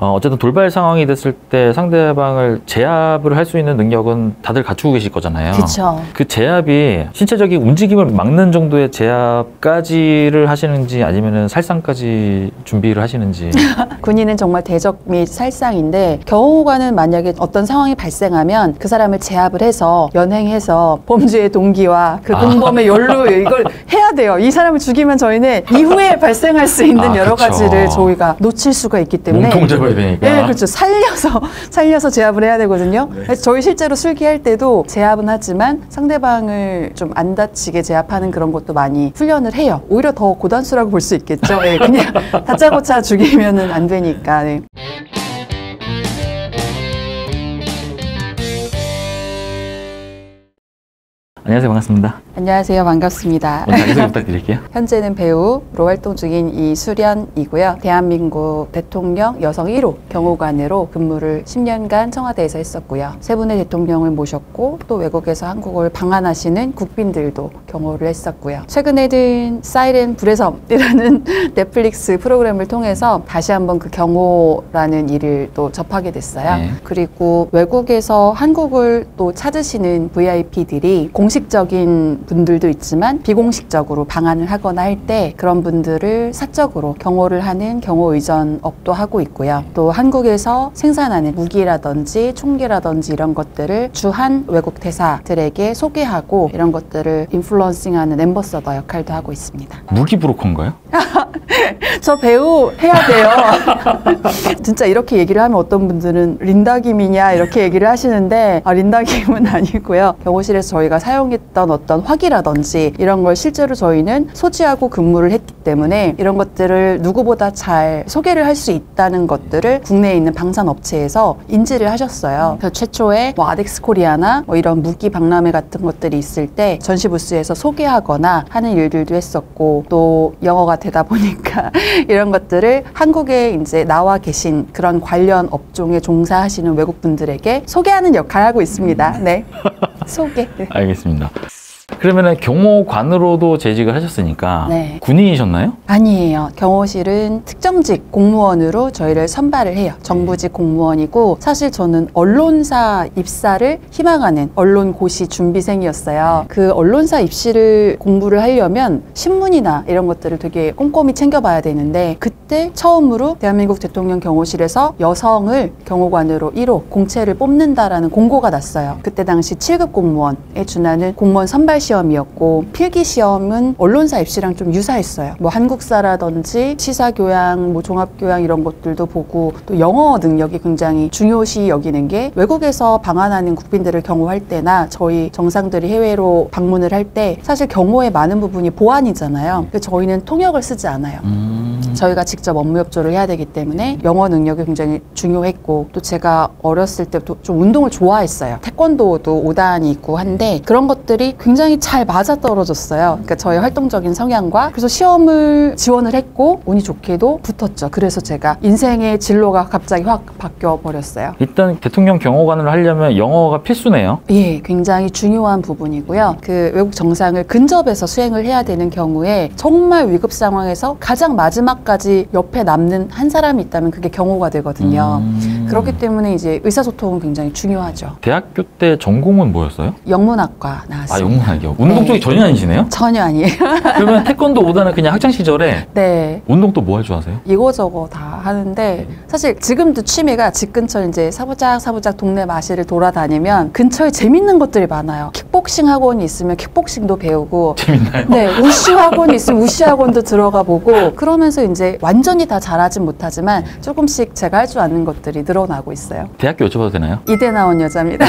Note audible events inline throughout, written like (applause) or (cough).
어, 어쨌든 돌발 상황이 됐을 때 상대방을 제압을 할 수 있는 능력은 다들 갖추고 계실 거잖아요. 그쵸. 그 제압이 신체적인 움직임을 막는 정도의 제압까지를 하시는지 아니면은 살상까지 준비를 하시는지 (laughs) 군인은 정말 대적 및 살상인데 경호관은 만약에 어떤 상황이 발생하면 그 사람을 제압을 해서 연행해서 범죄의 동기와 그 아. 공범의 연루 (laughs) 이걸 해야 돼요. 이 사람을 죽이면 저희는 이후에 발생할 수 있는 아, 여러 그쵸. 가지를 저희가 놓칠 수가 있기 때문에 몸통 잡 되니까. 네, 그렇죠. 살려서 (laughs) 살려서 제압을 해야 되거든요. 그래서 저희 실제로 술기할 때도 제압은 하지만 상대방을 좀 안 다치게 제압하는 그런 것도 많이 훈련을 해요. 오히려 더 고단수라고 볼 수 있겠죠. 네, 그냥 (laughs) 다짜고짜 죽이면은 안 되니까. 네. 안녕하세요 반갑습니다. 안녕하세요. 반갑습니다. 자기소개 부탁드릴게요. (laughs) 현재는 배우로 활동 중인 이수련이고요. 대한민국 대통령 여성 1호 경호관으로 근무를 10년간 청와대에서 했었고요. 세 분의 대통령을 모셨고 또 외국에서 한국을 방한하시는 국빈들도 경호를 했었고요. 최근에는 사이렌 불의 섬이라는 (laughs) 넷플릭스 프로그램을 통해서 다시 한번 그 경호라는 일을 또 접하게 됐어요. 네. 그리고 외국에서 한국을 또 찾으시는 VIP들이 공식적인 분들도 있지만 비공식적으로 방한을 하거나 할 때 그런 분들을 사적으로 경호를 하는 경호 의전업도 하고 있고요. 또 한국에서 생산하는 무기라든지 총기라든지 이런 것들을 주한 외국 대사들에게 소개하고 이런 것들을 인플루언싱하는 엠버서더 역할도 하고 있습니다. 무기 브로커인가요? (laughs) 저 배우 해야 돼요. (laughs) 진짜 이렇게 얘기를 하면 어떤 분들은 린다 김이냐 이렇게 얘기를 하시는데 아, 린다 김은 (laughs) 아니고요. 경호실에서 저희가 사용했던 어떤 화기라든지 이런 걸 실제로 저희는 소지하고 근무를 했기 때문에 이런 것들을 누구보다 잘 소개를 할 수 있다는 것들을 국내에 있는 방산 업체에서 인지를 하셨어요. 그래서 최초에 뭐 아덱스 코리아나 뭐 이런 무기 박람회 같은 것들이 있을 때 전시 부스에서 소개하거나 하는 일들도 했었고 또 영어가 되다 보니까 (laughs) 이런 것들을 한국에 이제 나와 계신 그런 관련 업종에 종사하시는 외국 분들에게 소개하는 역할을 하고 있습니다. 네. 소개. (laughs) 알겠습니다. 그러면은 경호관으로도 재직을 하셨으니까 네. 군인이셨나요? 아니에요. 경호실은 특정직 공무원으로 저희를 선발을 해요. 정부직 공무원이고 사실 저는 언론사 입사를 희망하는 언론고시 준비생이었어요. 그 언론사 입시를 공부를 하려면 신문이나 이런 것들을 되게 꼼꼼히 챙겨봐야 되는데 그때 처음으로 대한민국 대통령 경호실에서 여성을 경호관으로 1호 공채를 뽑는다라는 공고가 났어요. 그때 당시 7급 공무원에 준하는 공무원 선발 시험이었고 필기 시험은 언론사 입시랑 좀 유사했어요. 뭐 한국사라든지 시사 교양, 뭐 종합 교양 이런 것들도 보고 또 영어 능력이 굉장히 중요시 여기는 게 외국에서 방한하는 국빈들을 경호할 때나 저희 정상들이 해외로 방문을 할 때 사실 경호의 많은 부분이 보안이잖아요. 근데 저희는 통역을 쓰지 않아요. 음... 저희가 직접 업무 협조를 해야 되기 때문에 영어 능력이 굉장히 중요했고 또 제가 어렸을 때부터 좀 운동을 좋아했어요. 태권도도 5단이 있고 한데 그런 것들이 굉장히 잘 맞아 떨어졌어요. 그러니까 저의 활동적인 성향과 그래서 시험을 지원을 했고 운이 좋게도 붙었죠. 그래서 제가 인생의 진로가 갑자기 확 바뀌어 버렸어요. 일단 대통령 경호관을 하려면 영어가 필수네요. 예, 굉장히 중요한 부분이고요. 그 외국 정상을 근접해서 수행을 해야 되는 경우에 정말 위급 상황에서 가장 마지막 까지 옆에 남는 한 사람이 있다면 그게 경호가 되거든요. 음... 그렇기 때문에 이제 의사소통은 굉장히 중요하죠. 대학교 때 전공은 뭐였어요? 영문학과 아 나왔어요. 영문학이요. 운동 네. 쪽이 전혀 아니시네요? 전혀 아니에요. (laughs) 그러면 태권도 5단은 그냥 학창 시절에 네. 운동 또 뭐 할 줄 아세요? 이거저거 다 하는데 사실 지금도 취미가 집 근처 이제 사부작 사부작 동네 마실을 돌아다니면 근처에 재밌는 것들이 많아요. 킥복싱 학원이 있으면 킥복싱도 배우고 재밌나요? 네, 우시 학원이 있으면 우시 학원도 들어가 보고 그러면서 이제 완전히 다 잘하진 못하지만 조금씩 제가 할 줄 아는 것들이 늘어 나고 있어요. 대학교 여쭤봐도 되나요? 이대 나온 여자입니다.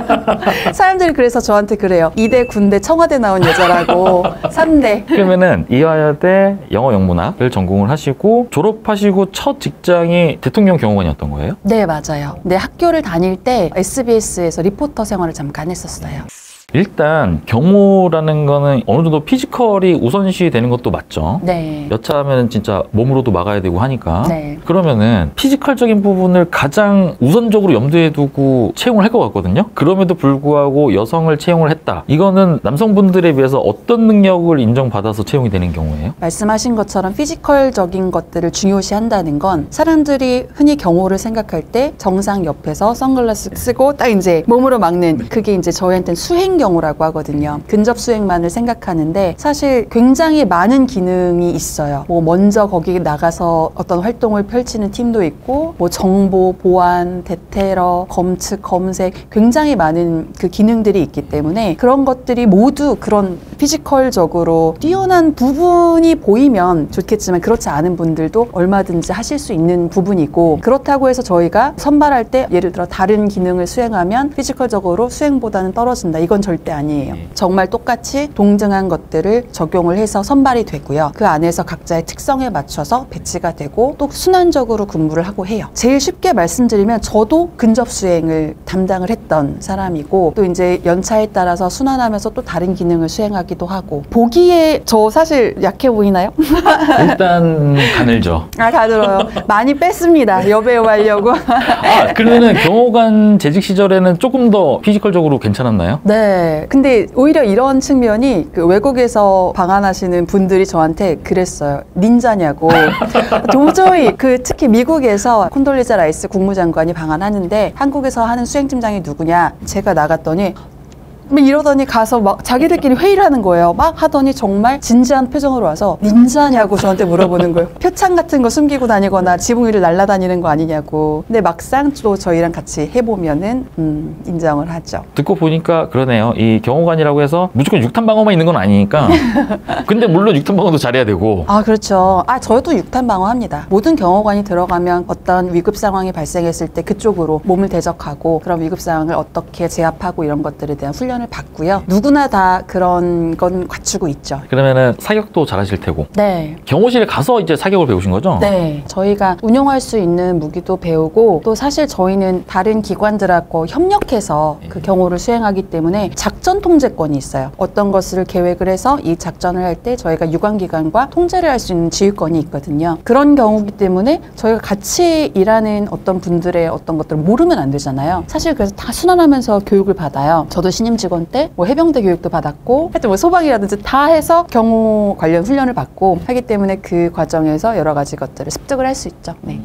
(laughs) 사람들이 그래서 저한테 그래요. 이대 군대 청와대 나온 여자라고. (laughs) 삼대 그러면은 이화여대 영어 영문학을 전공을 하시고 졸업하시고 첫 직장이 대통령 경호관이었던 거예요? 네, 맞아요. 근데 학교를 다닐 때 SBS에서 리포터 생활을 잠깐 했었어요. 일단 경호라는 거는 어느 정도 physical이 우선시 되는 것도 맞죠. 네. 여차하면 진짜 몸으로도 막아야 되고 하니까. 네. 그러면은 physical적인 부분을 가장 우선적으로 염두에 두고 채용을 할 것 같거든요. 그럼에도 불구하고 여성을 채용을 했다. 이거는 남성분들에 비해서 어떤 능력을 인정받아서 채용이 되는 경우예요? 말씀하신 것처럼 피지컬적인 것들을 중요시 한다는 건 사람들이 흔히 경호를 생각할 때 정상 옆에서 선글라스 쓰고 딱 이제 몸으로 막는 그게 이제 저희한테는 수행 경호라고 하거든요. 근접 수행만을 생각하는데 사실 굉장히 많은 기능이 있어요. 뭐 먼저 거기 나가서 어떤 활동을 펼치는 팀도 있고 뭐 정보, 보안, 대테러, 검측, 검색 굉장히 많은 그 기능들이 있기 때문에 그런 것들이 모두 그런 피지컬적으로 뛰어난 부분이 보이면 좋겠지만 그렇지 않은 분들도 얼마든지 하실 수 있는 부분이고 그렇다고 해서 저희가 선발할 때 예를 들어 다른 기능을 수행하면 피지컬적으로 수행보다는 떨어진다. 이건 절대 아니에요. 네. 정말 똑같이 동등한 것들을 적용을 해서 선발이 되고요. 그 안에서 각자의 특성에 맞춰서 배치가 되고 또 순환적으로 근무를 하고 해요. 제일 쉽게 말씀드리면 저도 근접 수행을 담당을 했던 사람이고 또 이제 연차에 따라서 순환하면서 또 다른 기능을 수행하 기도 하고 보기에 저 사실 약해 보이나요? (laughs) 일단 가늘죠. 아 가들어요. 많이 뺐습니다. 여배우 하려고. 아, 그러면은 경호관 재직 시절에는 조금 더 피지컬적으로 괜찮았나요? 네. 근데 오히려 이런 측면이 그 외국에서 방한하시는 분들이 저한테 그랬어요. 닌자냐고. (laughs) 도저히 그 특히 미국에서 콘돌리자 라이스 국무장관이 방한하는데 한국에서 하는 수행팀장이 누구냐? 제가 나갔더니 막 이러더니 가서 막 자기들끼리 회의를 하는 거예요. 막 하더니 정말 진지한 표정으로 와서 닌자냐고 저한테 물어보는 거예요. (laughs) 표창 같은 거 숨기고 다니거나 지붕 위를 날아다니는 거 아니냐고. 근데 막상 또 저희랑 같이 해보면은 음, 인정을 하죠. 듣고 보니까 그러네요. 이 경호관이라고 해서 무조건 육탄 방어만 있는 건 아니니까. (laughs) 근데 물론 육탄 방어도 잘해야 되고. 아, 그렇죠. 아, 저도 육탄 방어합니다. 모든 경호관이 들어가면 어떤 위급 상황이 발생했을 때 그쪽으로 몸을 대적하고 그런 위급 상황을 어떻게 제압하고 이런 것들에 대한 훈련 을 받고요. 누구나 다 그런 건 갖추고 있죠. 그러면은 사격도 잘하실 테고. 네. 경호실에 가서 이제 사격을 배우신 거죠? 네. 저희가 운용할 수 있는 무기도 배우고 또 사실 저희는 다른 기관들하고 협력해서 그 경호를 수행하기 때문에 작전 통제권이 있어요. 어떤 것을 계획을 해서 이 작전을 할 때 저희가 유관기관과 통제를 할 수 있는 지휘권이 있거든요. 그런 경우기 때문에 저희가 같이 일하는 어떤 분들의 어떤 것들을 모르면 안 되잖아요. 사실 그래서 다 순환하면서 교육을 받아요. 저도 신임 직원 때 뭐 해병대 교육도 받았고 하여튼 뭐 소방이라든지 다 해서 경호 관련 훈련을 받고 하기 때문에 그 과정에서 여러 가지 것들을 습득을 할 수 있죠. 네.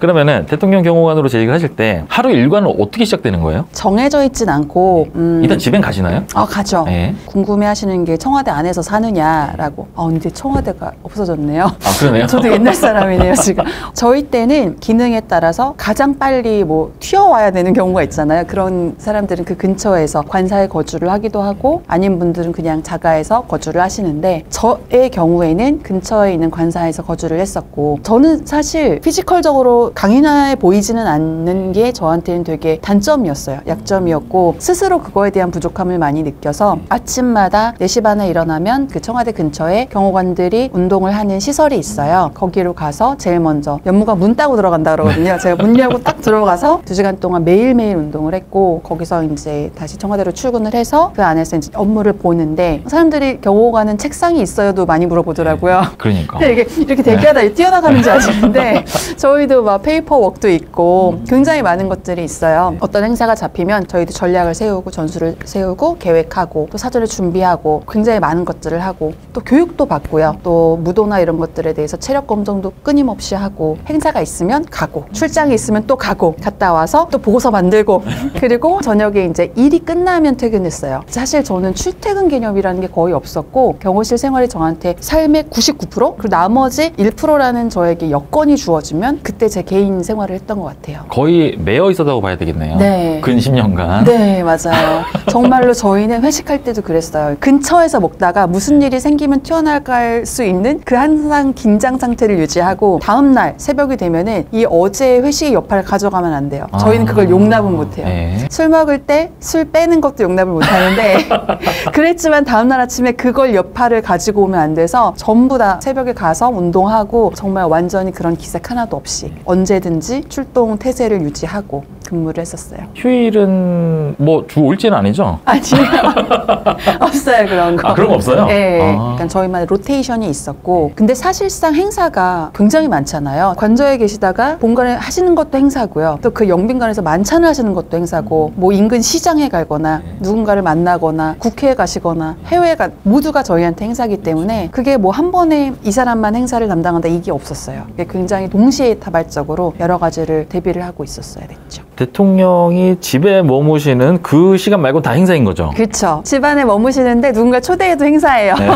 그러면은 대통령 경호관으로 재직을 하실 때 하루 일과는 어떻게 시작되는 거예요? 정해져 있진 않고 음, 일단 집엔 가시나요? 아 가죠. 네. 궁금해하시는 게 청와대 안에서 사느냐라고. 아 근데 청와대가 없어졌네요. 아, 그러네요. (laughs) 저도 옛날 (laughs) 사람이네요 지금. 저희 때는 기능에 따라서 가장 빨리 뭐 튀어와야 되는 경우가 있잖아요. 그런 사람들은 그 근처에서 관사에 거주를 하기도 하고 아닌 분들은 그냥 자가에서 거주를 하시는데 저의 경우에는 근처에 있는 관사에서 거주를 했었고 저는 사실 피지컬적으로 강인해 보이지는 않는 게 저한테는 되게 단점이었어요. 약점이었고 스스로 그거에 대한 부족함을 많이 느껴서 아침마다 4시 반에 일어나면 그 청와대 근처에 경호관들이 운동을 하는 시설이 있어요. 거기로 가서 제일 먼저 연무관 문 따고 들어간다 그러거든요. 제가 문 열고 딱 들어가서 2시간 동안 매일매일 운동을 했고 거기서 이제 다시 청와대로 출근을 해서 그 안에서 이제 업무를 보는데 사람들이 경호관은 책상이 있어요도 많이 물어보더라고요. 그러니까. 근데 (laughs) 이렇게 이렇게 대기하다 뛰어나가는 줄 아시는데 (laughs) 저희도 막 paperwork도 있고 굉장히 많은 것들이 있어요. 어떤 행사가 잡히면 저희도 전략을 세우고 전술을 세우고 계획하고 또 사전을 준비하고 굉장히 많은 것들을 하고 또 교육도 받고요. 또 무도나 이런 것들에 대해서 체력 검정도 끊임없이 하고 행사가 있으면 가고 출장이 있으면 또 가고 갔다 와서 또 보고서 만들고 (laughs) 그리고 저녁에 이제 일이 끝나면 퇴근했어요. 사실 저는 출퇴근 개념이라는 게 거의 없었고 경호실 생활이 저한테 삶의 99% 그리고 나머지 1%라는 저에게 여건이 주어지면 그때 제 개인 생활을 했던 것 같아요. 거의 매여 있었다고 봐야 되겠네요. 네. 근 10년간. 네, 맞아요. 정말로 저희는 회식할 때도 그랬어요. 근처에서 먹다가 무슨 일이 생기면 튀어나갈 수 있는 그 항상 긴장 상태를 유지하고 다음 날 새벽이 되면은 이 어제 회식의 여파를 가져가면 안 돼요. 저희는 그걸 아. 용납은 못 해요. 네. 술 먹을 때 술 빼는 것도 용납을 못 하는데 (laughs) 그랬지만 다음 날 아침에 그걸 여파를 가지고 오면 안 돼서 전부 다 새벽에 가서 운동하고 정말 완전히 그런 기색 하나도 없이 언제든지 출동 태세를 유지하고 근무를 했었어요. 휴일은 뭐주 5일째는 아니죠? 아니요. (laughs) 없어요, 그런 거. 아, 그런 거 없어요? 네. 아. 그러니까 저희만의 로테이션이 있었고. 근데 사실상 행사가 굉장히 많잖아요. 관저에 계시다가 본관에 하시는 것도 행사고요. 또 그 영빈관에서 만찬을 하시는 것도 행사고, 뭐 인근 시장에 가거나, 네. 누군가를 만나거나, 국회에 가시거나, 해외에 가, 모두가 저희한테 행사기 때문에 그게 뭐 한 번에 이 사람만 행사를 담당한다 이게 없었어요. 굉장히 동시에 다발적으로 여러 가지를 대비를 하고 있었어야 됐죠. 대통령이 집에 머무시는 그 시간 말고 다 행사인 거죠? 그렇죠. 집안에 머무시는데 누군가 초대해도 행사예요. 네.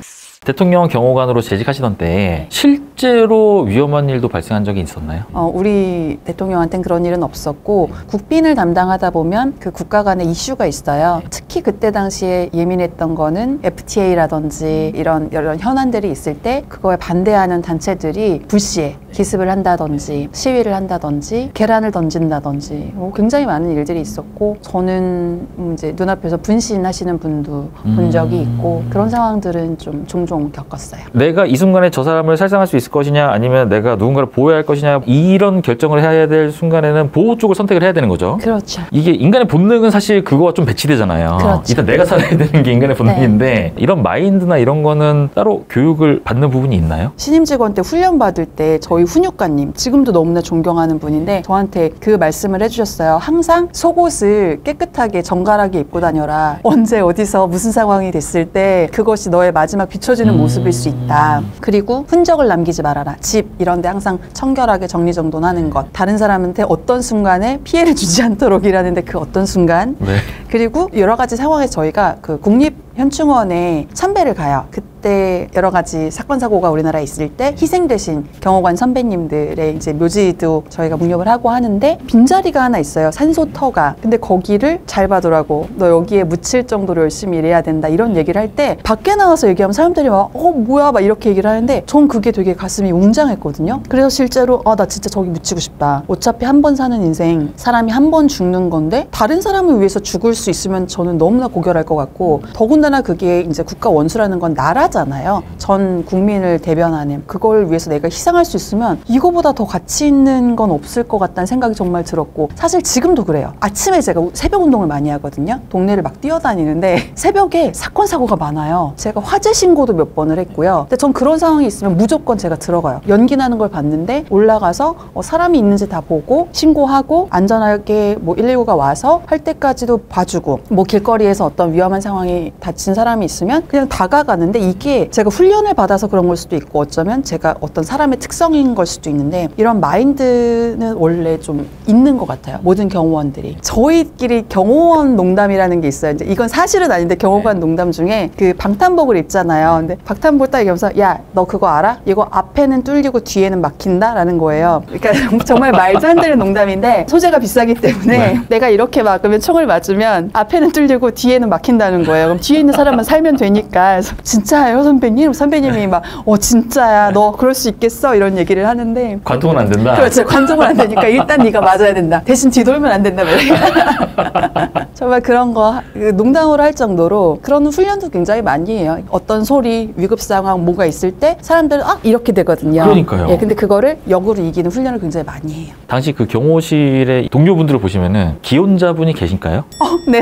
(laughs) 대통령 경호관으로 재직하시던 때 실제로 위험한 일도 발생한 적이 있었나요? 어, 우리 대통령한테는 그런 일은 없었고 국빈을 담당하다 보면 그 국가 간의 이슈가 있어요. 특히 그때 당시에 예민했던 거는 FTA라든지 이런 여러 현안들이 있을 때 그거에 반대하는 단체들이 불시에 기습을 한다든지 시위를 한다든지 계란을 던진다든지 뭐 굉장히 많은 일들이 있었고 저는 음, 이제 눈앞에서 분신하시는 분도 본 음. 적이 있고 그런 상황들은 좀 종종 겪었어요. 내가 이 순간에 저 사람을 살상할 수 있을 것이냐 아니면 내가 누군가를 보호해야 할 것이냐 이런 결정을 해야 될 순간에는 보호 쪽을 선택을 해야 되는 거죠. 그렇죠. 이게 인간의 본능은 사실 그거와 좀 배치되잖아요. 그렇죠. 일단 내가 살아야 되는 게 인간의 본능인데 이런 마인드나 이런 거는 따로 교육을 받는 부분이 있나요? 신임 직원 때 훈련 받을 때 저희 훈육관님 지금도 너무나 존경하는 분인데 저한테 그 말씀을 해주셨어요. 항상 속옷을 깨끗하게 정갈하게 입고 다녀라. 언제 어디서 무슨 상황이 됐을 때 그것이 너의 마지막 비춰 지는 음. 모습일 수 있다. 그리고 흔적을 남기지 말아라. 집 이런 데 항상 청결하게 정리정돈하는 것. 다른 사람한테 어떤 순간에 피해를 주지 않도록 일하는데 그 어떤 순간 네. 그리고 여러 가지 상황에서 저희가 그 국립 현충원에 참배를 가요. 그때 여러 가지 사건 사고가 우리나라에 있을 때 희생되신 경호관 선배님들의 이제 묘지도 저희가 묵념을 하고 하는데 빈자리가 하나 있어요. 산소터가. 근데 거기를 잘 봐두라고. 너 여기에 묻힐 정도로 열심히 일해야 된다. 이런 얘기를 할 때 밖에 나와서 얘기하면 사람들이 막 어 뭐야 막 이렇게 얘기를 하는데 전 그게 되게 가슴이 웅장했거든요. 그래서 실제로 아 나 진짜 저기 묻히고 싶다. 어차피 한 번 사는 인생 사람이 한 번 죽는 건데 다른 사람을 위해서 죽을 수 있으면 저는 너무나 고결할 것 같고 더군다나 그게 이제 국가 원수라는 건 나라잖아요. 전 국민을 대변하는 그걸 위해서 내가 희생할 수 있으면 이거보다 더 가치 있는 건 없을 것 같다는 생각이 정말 들었고 사실 지금도 그래요. 아침에 제가 새벽 운동을 많이 하거든요. 동네를 막 뛰어다니는데 (laughs) 새벽에 사건 사고가 많아요. 제가 화재 신고도 몇 번을 했고요. 근데 전 그런 상황이 있으면 무조건 제가 들어가요. 연기 나는 걸 봤는데 올라가서 어, 사람이 있는지 다 보고 신고하고 안전하게 뭐 119가 와서 할 때까지도 봐주고 뭐 길거리에서 어떤 위험한 상황이 다친 사람이 있으면 그냥 다가가는데 이게 제가 훈련을 받아서 그런 걸 수도 있고 어쩌면 제가 어떤 사람의 특성인 걸 수도 있는데 이런 마인드는 원래 좀 있는 것 같아요. 모든 경호원들이 저희끼리 경호원 농담이라는 게 있어요. 이제 이건 사실은 아닌데 경호관 농담 중에 그 방탄복을 입잖아요. 근데 방탄복 딱 얘기하면서 야 너 그거 알아? 이거 앞에는 뚫리고 뒤에는 막힌다라는 거예요. 그러니까 (laughs) 정말 말도 안 되는 농담인데 소재가 비싸기 때문에 네. 내가 이렇게 막으면 총을 맞으면 앞에는 뚫리고 뒤에는 막힌다는 거예요. 그럼 뒤에 있는 사람만 살면 되니까 진짜예요 선배님? 선배님이 막 어 진짜야 너 그럴 수 있겠어 이런 얘기를 하는데 관통은 안 된다. 그렇죠. 관종은 안 되니까 일단 네가 맞아야 된다. 대신 뒤돌면 안 된다. (laughs) 정말 그런 거 하- 그 농담으로 할 정도로 그런 훈련도 굉장히 많이 해요. 어떤 소리, 위급 상황, 뭐가 있을 때 사람들은 아 이렇게 되거든요. 그러니까요. 예, 근데 그거를 역으로 이기는 훈련을 굉장히 많이 해요. 당시 그 경호실의 동료분들을 보시면은 기혼자분이 계신가요? 어, 네.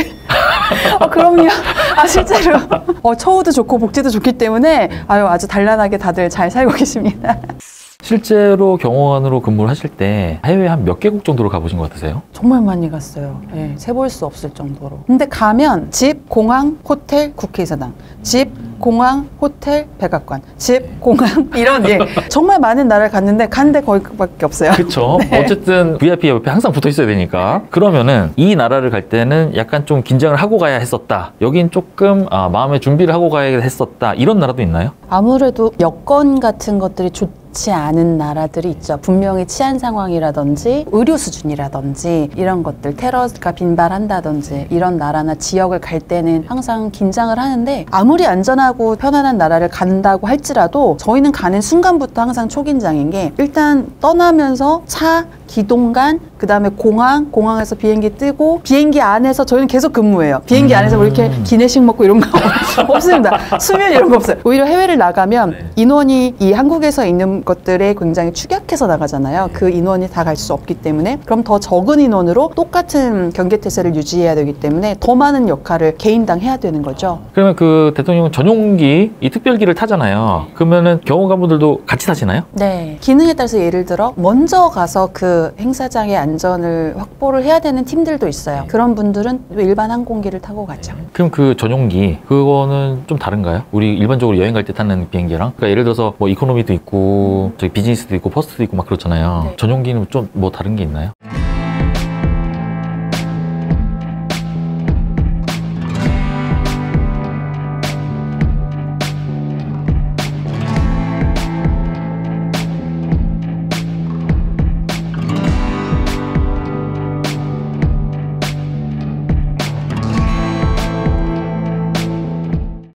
(laughs) 어, 그럼요. 아, (laughs) 실제로. 어, 처우도 좋고 복지도 좋기 때문에 아유, 아주 단란하게 다들 잘 살고 계십니다. 실제로 경호관으로 근무를 하실 때 해외 한 몇 개국 정도로 가보신 것 같으세요? 정말 많이 갔어요. 예, 세볼 수 없을 정도로. 근데 가면 집, 공항, 호텔, 국회의사당. 집, 공항, 호텔, 백악관. 집, 공항 (laughs) 이런 예. 정말 많은 나라를 갔는데 간데 거기밖에 없어요. 그렇죠. (laughs) 어쨌든 VIP 옆에 항상 붙어 있어야 되니까. 그러면은 이 나라를 갈 때는 약간 좀 긴장을 하고 가야 했었다. 여긴 조금 아, 마음의 준비를 하고 가야 했었다. 이런 나라도 있나요? 아무래도 여건 같은 것들이 좋 지 않은 나라들이 있죠. 분명히 치안 상황이라든지 의료 수준이라든지 이런 것들 테러가 빈발한다든지 이런 나라나 지역을 갈 때는 항상 긴장을 하는데 아무리 안전하고 편안한 나라를 간다고 할지라도 저희는 가는 순간부터 항상 초긴장인 게 일단 떠나면서 차 기동간, 그 다음에 공항, 공항에서 비행기 뜨고 비행기 안에서 저희는 계속 근무해요. 비행기 안에서 뭐 이렇게 음. 기내식 먹고 이런 거 (laughs) 없습니다. 수면 이런 거 없어요. 오히려 해외를 나가면 네. 인원이 이 한국에서 있는 것들에 굉장히 축약해서 나가잖아요. 그 인원이 다 갈 수 없기 때문에 그럼 더 적은 인원으로 똑같은 경계 태세를 유지해야 되기 때문에 더 많은 역할을 개인당 해야 되는 거죠. 그러면 그 대통령은 전용기, 이 특별기를 타잖아요. 그러면은 경호관분들도 같이 타시나요? 네. 기능에 따라서 예를 들어 먼저 가서 그 행사장의 안전을 확보를 해야 되는 팀들도 있어요. 그런 분들은 일반 항공기를 타고 가죠. 그럼 그 전용기 그거는 좀 다른가요? 우리 일반적으로 여행 갈 때 타는 비행기랑 그러니까 예를 들어서 뭐 이코노미도 있고 저기 비즈니스도 있고 퍼스트도 있고 막 그렇잖아요. 네. 전용기는 좀 뭐 다른 게 있나요?